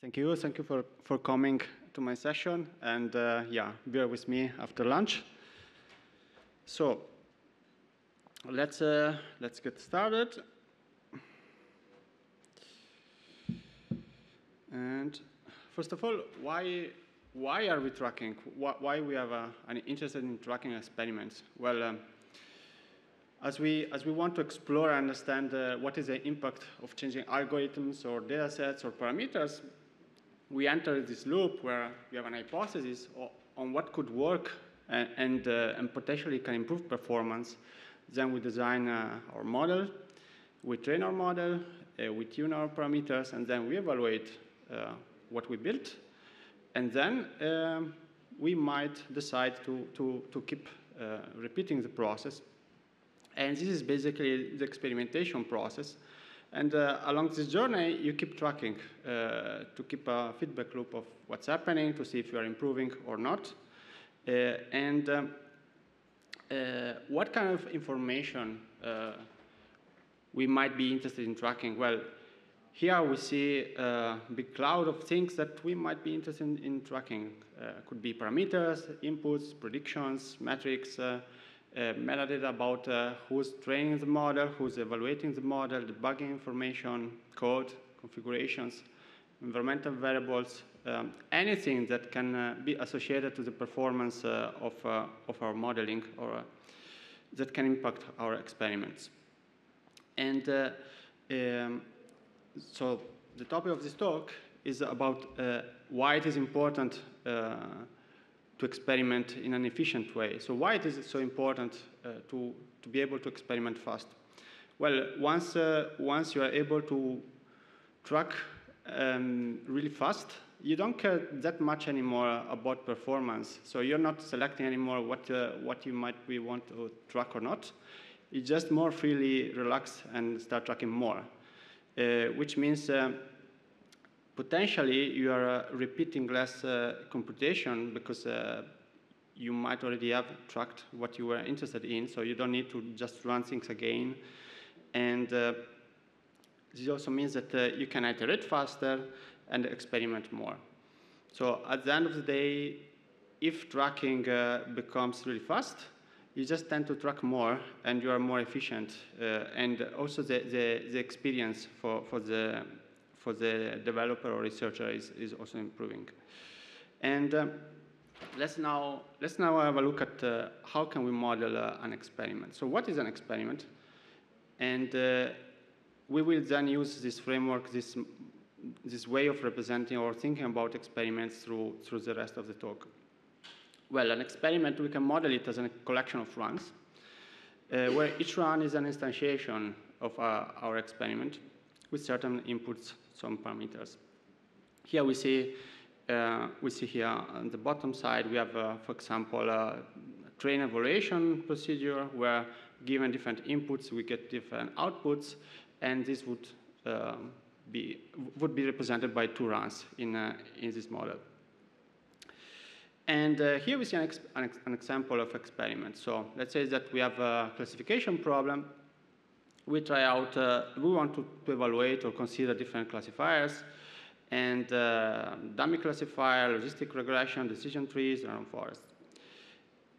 Thank you. Thank you for, for coming to my session and uh, yeah, bear with me after lunch. So let's, uh, let's get started. And first of all, why, why are we tracking? Why, why we have uh, an interest in tracking experiments? Well, um, as we, as we want to explore and understand uh, what is the impact of changing algorithms or data sets or parameters, we enter this loop where we have an hypothesis on what could work and, and, uh, and potentially can improve performance. Then we design uh, our model, we train our model, uh, we tune our parameters, and then we evaluate uh, what we built. And then um, we might decide to, to, to keep uh, repeating the process. And this is basically the experimentation process. And uh, along this journey, you keep tracking uh, to keep a feedback loop of what's happening, to see if you are improving or not. Uh, and um, uh, what kind of information uh, we might be interested in tracking? Well, here we see a big cloud of things that we might be interested in, in tracking. Uh, could be parameters, inputs, predictions, metrics, uh, metadata about uh, who's training the model, who's evaluating the model, debugging information, code, configurations, environmental variables, um, anything that can uh, be associated to the performance uh, of, uh, of our modeling or uh, that can impact our experiments. And um, so the topic of this talk is about why it is important to experiment in an efficient way. So why is it so important uh, to, to be able to experiment fast? Well, once, uh, once you are able to track um, really fast, you don't care that much anymore about performance. So you're not selecting anymore what, uh, what you might be want to track or not. You just more freely relax and start tracking more, uh, which means uh, potentially you are uh, repeating less uh, computation because uh, you might already have tracked what you were interested in, so you don't need to just run things again. And uh, this also means that uh, you can iterate faster and experiment more. So at the end of the day, if tracking uh, becomes really fast, you just tend to track more and you are more efficient. and also the, the, the experience for, for the for the developer or researcher is, is also improving. And um, let's, now, let's now have a look at uh, how can we model uh, an experiment. So what is an experiment? And uh, we will then use this framework, this, this way of representing or thinking about experiments through, through the rest of the talk. Well, an experiment, we can model it as a collection of runs, uh, where each run is an instantiation of uh, our experiment with certain inputs some parameters. Here we see, uh, we see here on the bottom side, we have, uh, for example, a train evaluation procedure where given different inputs, we get different outputs, and this would um, be, would be represented by two runs in, uh, in this model. And uh, here we see an, an, ex an, example of experiment. So let's say that we have a classification problem we try out, uh, we want to, to, evaluate or consider different classifiers and uh, dummy classifier, logistic regression, decision trees, random forest.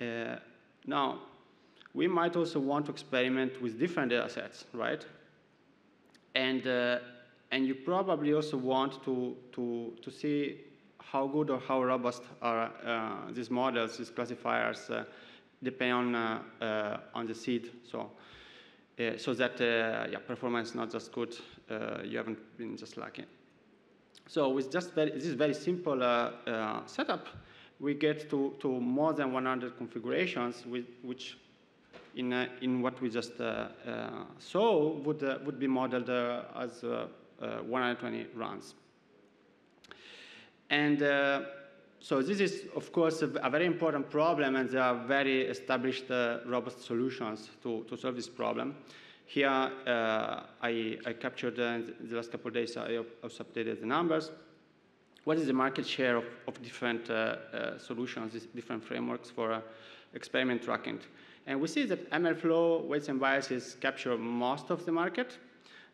Uh, now, we might also want to experiment with different data sets, right? And, uh, and you probably also want to, to, to see how good or how robust are uh, these models, these classifiers, uh, depending on, on the seed. So uh, so that uh, yeah, performance not just good, uh, you haven't been just lucky. So with just very, this very simple setup, we get to, to more than 100 configurations, with, which in, uh, in what we just uh, uh, saw would, would be modeled as 120 runs. And so this is, of course, a, a, very important problem, and there are very established, uh, robust solutions to, to solve this problem. Here, uh, I, I, captured uh, the last couple of days, I also updated the numbers. What is the market share of, of different uh, uh, solutions, different frameworks for uh, experiment tracking? And we see that MLflow, weights and biases capture most of the market,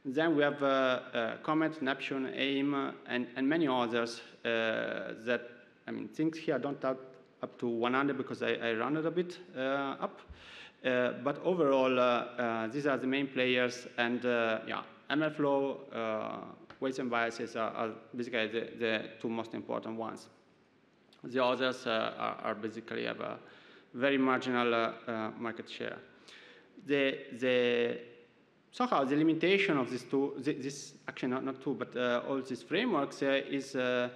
Then we have Comet, Neptune, AIM, and, and many others that, I mean, things here don't add up to 100 because I, I it a bit uh, up. Uh, but overall, uh, these are the main players, and yeah, MLflow, weights and biases are, are basically the, the, two most important ones. The others are, are, basically have a very marginal market share. The, the somehow the limitation of these two, this actually not, not two, but uh, all these frameworks uh, is uh,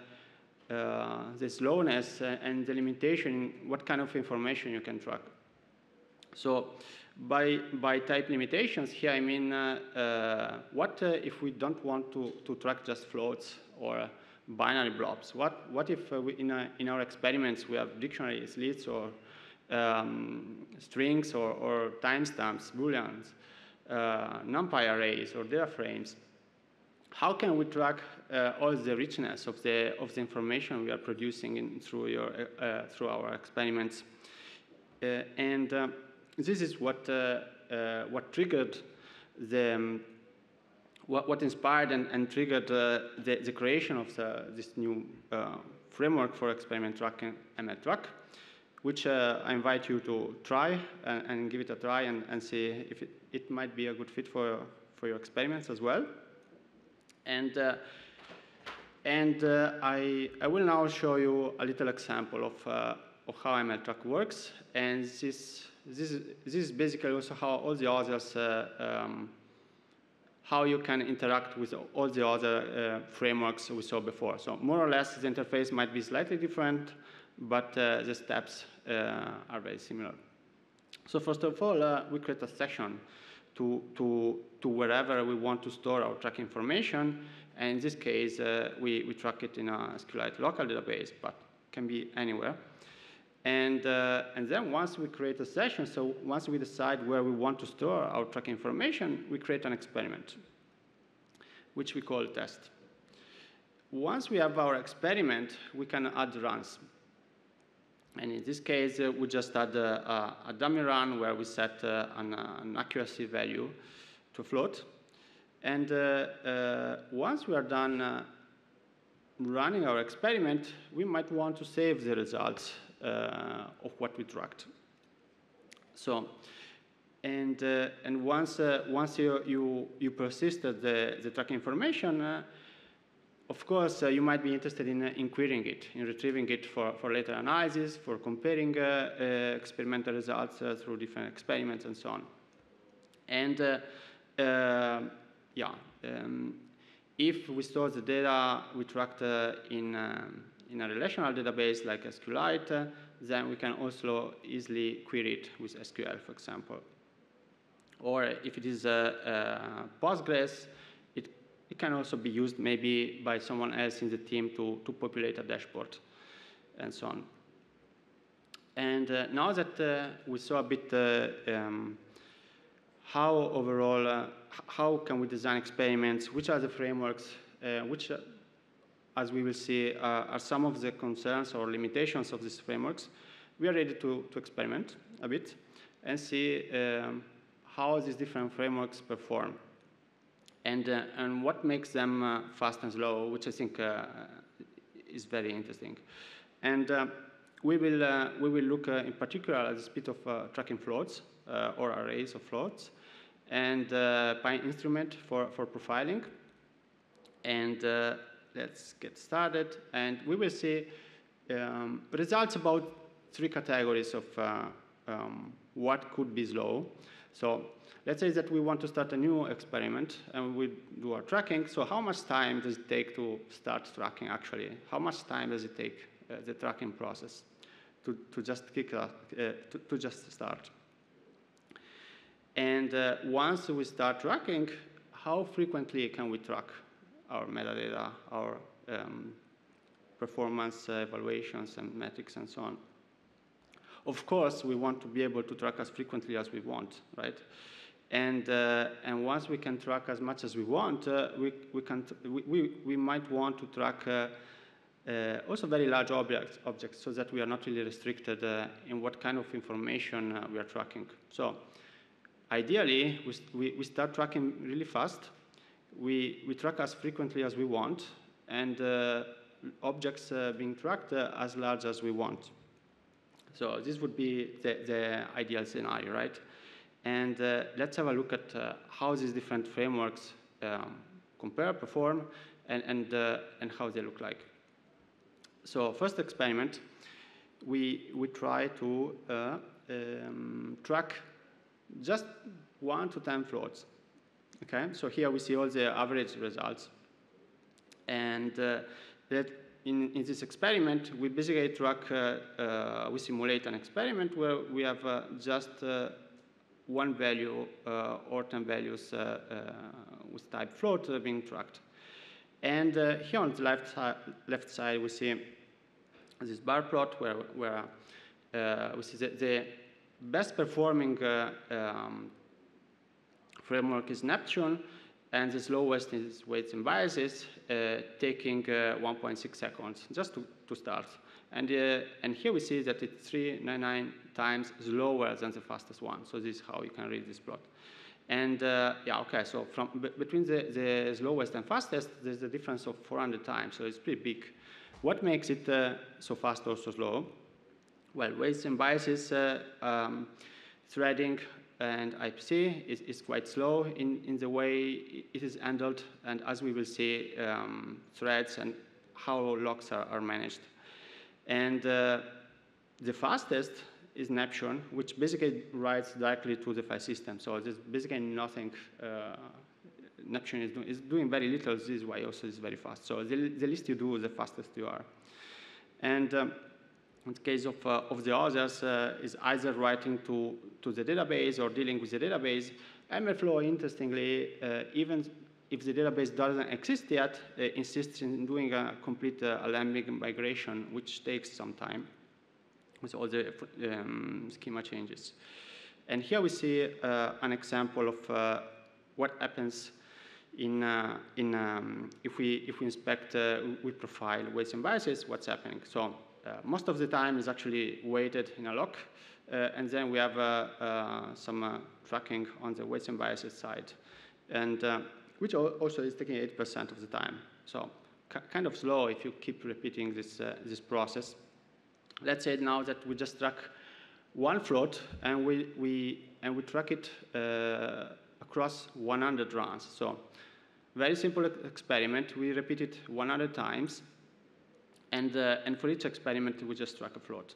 uh the slowness and the limitation what kind of information you can track. So by, by type limitations here, I mean uh, uh, what if we don't want to, to track just floats or binary blobs? What, what if we, in, a, in our experiments we have dictionaries, lists, or um, strings or, or timestamps, booleans? uh, NumPy arrays or data frames, how can we track uh, all the richness of the, of the information we are producing in, through, your, uh, through our experiments? Uh, and uh, this is what, uh, what triggered the, um, what, what, inspired and, and triggered the, the, creation of the, this new framework for experiment tracking, MLtraq which uh, I invite you to try and, and, give it a try and, and see if it, it, might be a good fit for, for your experiments as well. And, uh, and uh, I, I will now show you a little example of, uh, of how MLtraq works. And this, this, is, this is basically also how all the others, uh, um, how you can interact with all the other uh, frameworks we saw before. So more or less, the interface might be slightly different, but uh, the steps uh, are very similar. So first of all, we create a section to, to, to wherever we want to store our track information. And in this case, uh, we, we track it in a SQLite local database, but can be anywhere. And, uh, and then once we create a session, so once we decide where we want to store our track information, we create an experiment, which we call test. Once we have our experiment, we can add runs. And in this case, uh, we just had a, a, dummy run where we set uh, an, uh, an, accuracy value to float. And uh, uh, once we are done uh, running our experiment, we might want to save the results of what we tracked. So, and, and once, once you, you, you persisted the, the tracking information, of course, uh, you might be interested in, uh, querying it, in retrieving it for, for later analysis, for comparing uh, uh experimental results uh, through different experiments and so on. And uh, yeah, um, if we store the data we tracked in, um, in a relational database like SQLite, then we can also easily query it with SQL, for example. Or if it is Postgres, it can also be used maybe by someone else in the team to, to populate a dashboard and so on. And uh, now that uh, we saw a bit uh, um, how overall, uh, how can we design experiments, which are the frameworks, uh, which, as we will see, are some of the concerns or limitations of these frameworks, we are ready to, to experiment a bit and see um, how these different frameworks perform and, uh, and what makes them uh, fast and slow, which I think uh, is very interesting. And we, will, we will look in particular at the speed of tracking floats or arrays of floats and by instrument for, for profiling. And let's get started. And we will see um, results about three categories of uh, um, what could be slow. So let's say that we want to start a new experiment and we do our tracking. So how much time does it take to start tracking actually? How much time does it take, uh, the tracking process, to, to just kick uh, to, to, just start? And uh, once we start tracking, how frequently can we track our metadata, our um, performance evaluations and metrics and so on? Of course, we want to be able to track as frequently as we want, right? And, uh, and once we can track as much as we want, uh, we, we, can we, we, we, might want to track uh, uh, also very large objects, objects so that we are not really restricted uh, in what kind of information uh, we are tracking. So ideally, we, we, start tracking really fast, we, we track as frequently as we want, and objects being tracked as large as we want. So this would be the, the ideal scenario, right? And uh, let's have a look at uh, how these different frameworks um, compare, perform, and, and, uh, and how they look like. So first experiment, we, we try to uh, um, track just one to 10 floats. Okay, so here we see all the average results. And uh, that in, in this experiment, we basically track, uh, uh, we simulate an experiment where we have uh, just uh, one value uh, or 10 values with type float being tracked. And here on the left, si left side, we see this bar plot where, where we see the, the best performing um, framework is Neptune, and the slowest is weights and biases, uh, taking uh, 1.6 seconds just to, to start. And, uh, and here we see that it's 399 times slower than the fastest one. So this is how you can read this plot. And uh, yeah, okay, so from between the, the slowest and fastest, there's a difference of 400 times, so it's pretty big. What makes it uh, so fast or so slow? Well, weights and biases, uh, um, threading, and IPC is, is quite slow in, in the way it is handled, and as we will see, um, threads and how locks are, are managed. And uh, the fastest is Neptune, which basically writes directly to the file system. So there's basically nothing uh, Neptune is doing. It's doing very little. This is why also it's very fast. So the, the least you do, the fastest you are. And um, in the case of, uh, of the others, uh, is either writing to, to the database or dealing with the database. MLflow, interestingly, uh, even if the database doesn't exist yet, uh, insists in doing a complete uh, Alembic migration, which takes some time with all the um, schema changes. And here we see uh, an example of what happens in, in um, if, we, if we inspect, we profile weights and biases, what's happening. So uh, most of the time is actually weighted in a lock, uh, and then we have uh, some tracking on the weights and biases side, and which also is taking 8% of the time. So kind of slow if you keep repeating this, this process. Let's say now that we just track one float and we, we, and we track it uh, across 100 runs. So very simple experiment. We repeat it 100 times. And, uh, and for each experiment, we just track a float.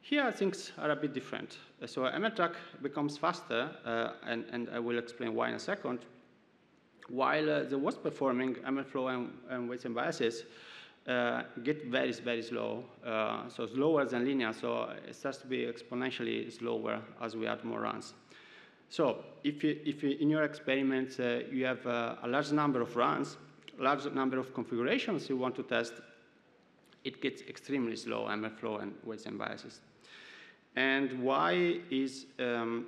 Here, things are a bit different. So MLtraq becomes faster, uh, and, and I will explain why in a second, while uh, the worst performing MLflow and, and weights and biases uh, get very, very slow, uh, so slower than linear, so it starts to be exponentially slower as we add more runs. So if, you, if you, in your experiments uh, you have a large number of runs, large number of configurations you want to test, it gets extremely slow, MLflow and weights and biases. And why is um,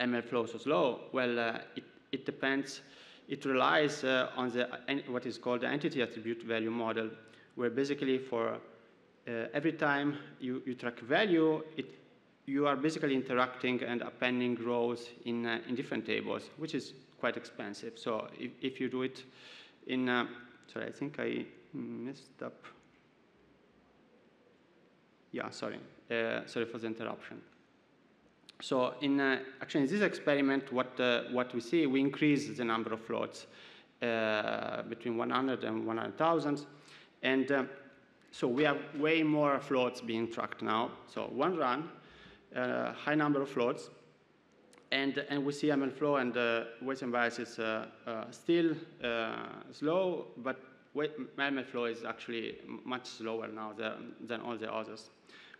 MLflow so slow? Well, uh, it, it depends, it relies uh, on the, what is called the entity attribute value model, where basically for uh, every time you, you track value, it, you are basically interacting and appending rows in, uh, in different tables, which is quite expensive. So if, if you do it in, uh, sorry, I think I messed up. Yeah, sorry. Uh, sorry for the interruption. So in, uh, actually in this experiment, what, uh, what we see, we increase the number of floats uh, between 100 and 100,000. And uh, so we have way more floats being tracked now. So one run, uh, high number of floats, and, and we see MLflow and uh, weights and biases still slow, but MLflow is actually much slower now than, than all the others.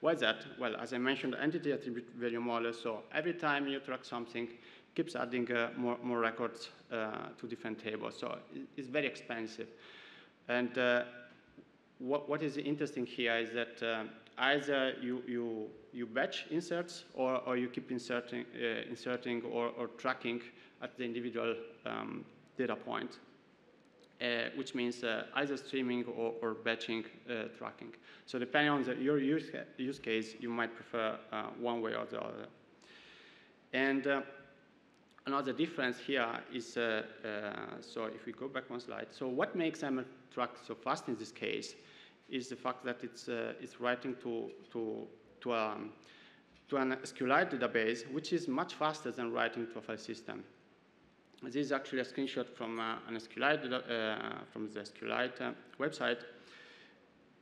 Why is that? Well, as I mentioned, entity attribute value model, so every time you track something, keeps adding uh, more, more records uh, to different tables. So it's very expensive. And uh, what, what is interesting here is that uh, either you, you, you batch inserts or, or you keep inserting, uh, inserting or, or tracking at the individual um, data point which means uh, either streaming or, or batching uh, tracking. So depending on the, your use, use case, you might prefer uh, one way or the other. And uh, another difference here is, uh, uh, so if we go back one slide, so what makes MLtraq so fast in this case is the fact that it's, uh, it's writing to, to, to, um, to an SQLite database, which is much faster than writing to a file system. This is actually a screenshot from uh, an SQLite, uh, from the SQLite uh, website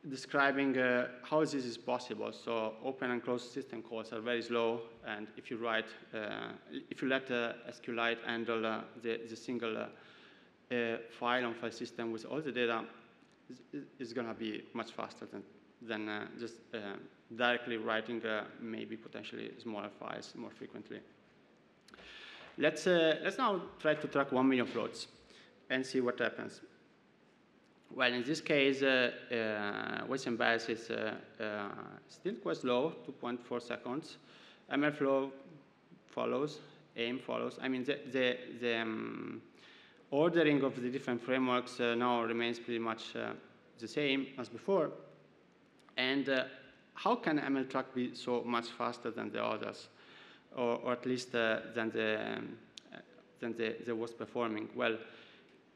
describing uh, how this is possible. So open and close system calls are very slow, and if you write, uh, if you let uh, SQLite handle uh, the, the single file on file system with all the data, it's going to be much faster than, than just directly writing maybe potentially smaller files more frequently. Let's, let's now try to track 1 million floats and see what happens. Well, in this case, uh, uh, Weiss bias is uh, uh, still quite slow, 2.4 seconds. MLflow follows, AIM follows. I mean, the, the, the um, ordering of the different frameworks uh, now remains pretty much uh, the same as before. And how can MLtraq be so much faster than the others, or, or at least than the than the, the worst performing? Well,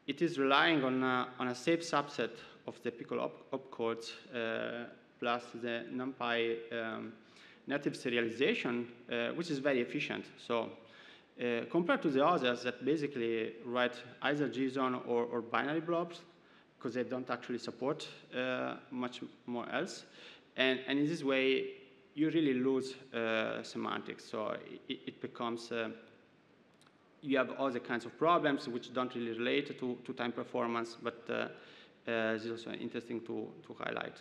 it is relying on a, on a safe subset of the Pickle op opcodes uh, plus the NumPy um, native serialization, uh, which is very efficient. So uh, compared to the others that basically write either JSON or, or binary blobs, because they don't actually support uh, much more else. And, and in this way, you really lose uh, semantics. So it, it becomes uh, you have other kinds of problems which don't really relate to, to time performance, but uh, uh, this is also interesting to, to highlight.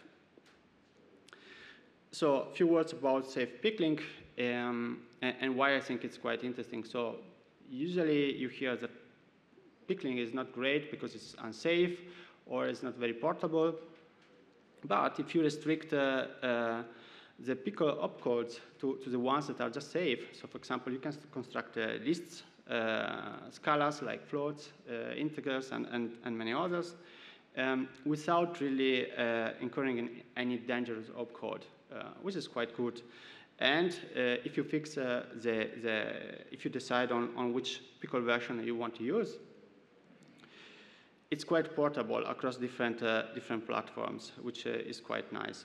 So a few words about safe pickling um, and, and, why I think it's quite interesting. So usually you hear that pickling is not great because it's unsafe or it's not very portable. But if you restrict uh, uh, the pickle opcodes to, to the ones that are just safe, so for example, you can construct uh, lists uh, scalars like floats, uh, integers, and, and, and, many others, um, without really uh, incurring any dangerous opcode, which is quite good. And uh, if you fix uh, the, the, if you decide on, on which pickle version you want to use, it's quite portable across different, uh, different platforms, which is quite nice.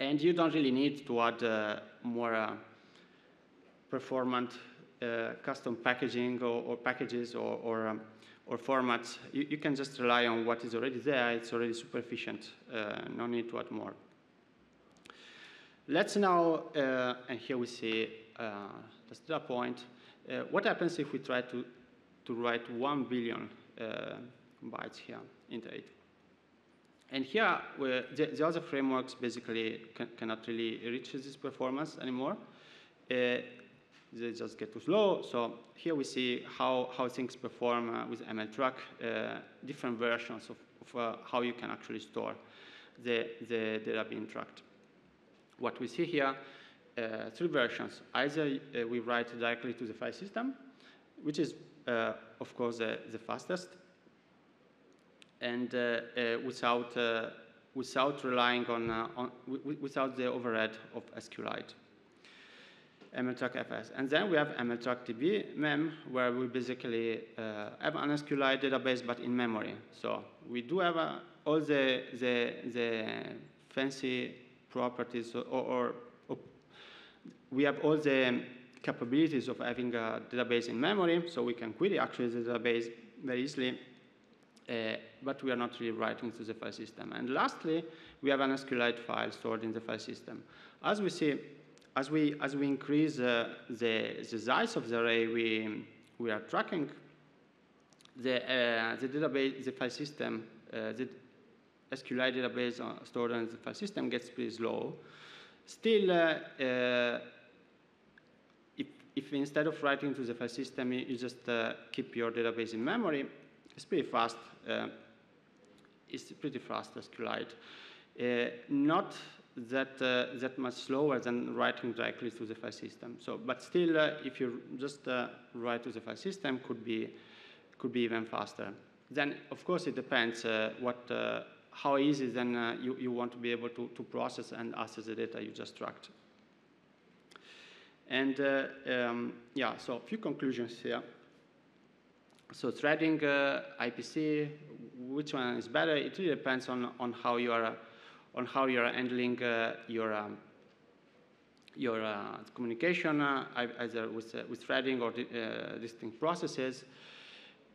And you don't really need to add more performant uh, custom packaging or, or packages or, or, um, or formats, you, you, can just rely on what is already there. It's already super efficient. Uh, no need to add more. Let's now, uh, and here we see the data point. what happens if we try to, to write 1 billion bytes here into it? And here, the, the, other frameworks basically can, cannot really reach this performance anymore. Uh, they just get too slow. So here we see how, how things perform uh, with MLtraq, uh, different versions of, of uh, how you can actually store the, the data being tracked. What we see here, uh, three versions. Either uh, we write directly to the file system, which is, uh, of course, the fastest, and without, without relying on, on without the overhead of SQLite. MLtraq FS. And then we have MLtraq DB mem, where we basically uh, have an SQLite database, but in memory. So we do have uh, all the, the, the fancy properties, or, or, or, we have all the capabilities of having a database in memory, so we can query actually the database very easily, uh, but we are not really writing to the file system. And lastly, we have an SQLite file stored in the file system. As we see, as we, as we increase uh, the, the size of the array we, we are tracking, the, uh, the database, the file system, uh, the SQLite database stored in the file system gets pretty slow. Still, uh, uh, if, instead of writing to the file system, you, you just uh, keep your database in memory, it's pretty fast. it's pretty fast SQLite. not that, uh, that much slower than writing directly to the file system. So, but still, uh, if you just uh, write to the file system, could be, could be even faster. Then, of course, it depends uh, what, uh, how easy then uh, you, you want to be able to, to process and access the data you just tracked. And uh, um, yeah, so a few conclusions here. So threading uh, IPC, which one is better? It really depends on, on how you are on how you are handling uh, your um, your uh, communication, uh, either with, uh, with threading or uh, distinct processes,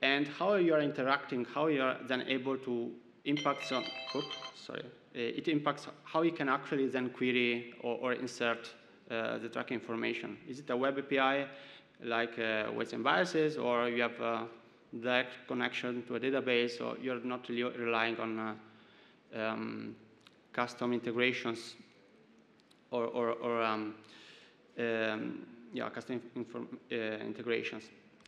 and how you are interacting, how you are then able to impact some, oops, sorry, it impacts how you can actually then query or, or insert the tracking information. Is it a web API like weights and biases, or you have a direct connection to a database, or you're not really relying on um, custom integrations or, or, or um, um, yeah, custom uh, integrations.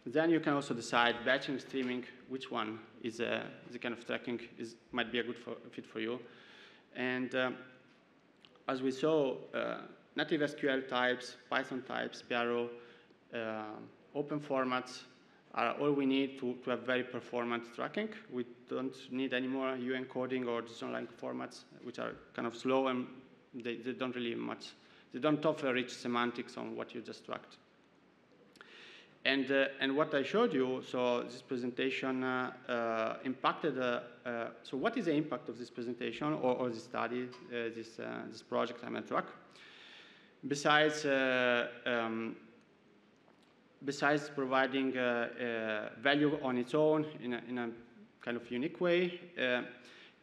Then you can also decide batching, streaming, which one is uh, the kind of tracking is might be a good for, fit for you. And um, as we saw, uh, native SQL types, Python types, PRO, uh, open formats are all we need to, to have very performant tracking. We don't need any more UN coding or JSON-like formats, which are kind of slow and they, they don't really much, they don't offer rich semantics on what you just tracked. And, uh, and what I showed you, so this presentation uh, uh, impacted, uh, uh, so what is the impact of this presentation or, or this study, uh, this, this project MLtraq? Besides, um, besides providing value on its own in a, in a, kind of unique way,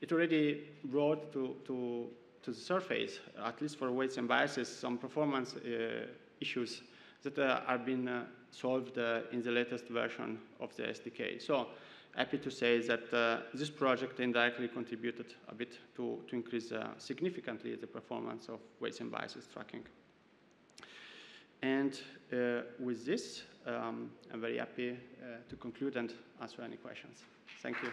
it already brought to, to to the surface, at least for weights and biases, some performance uh, issues that uh, are being uh, solved in the latest version of the SDK. So happy to say that uh, this project indirectly contributed a bit to, to increase uh, significantly the performance of weights and biases tracking. And uh, with this, um, I'm very happy to conclude and answer any questions. Thank you.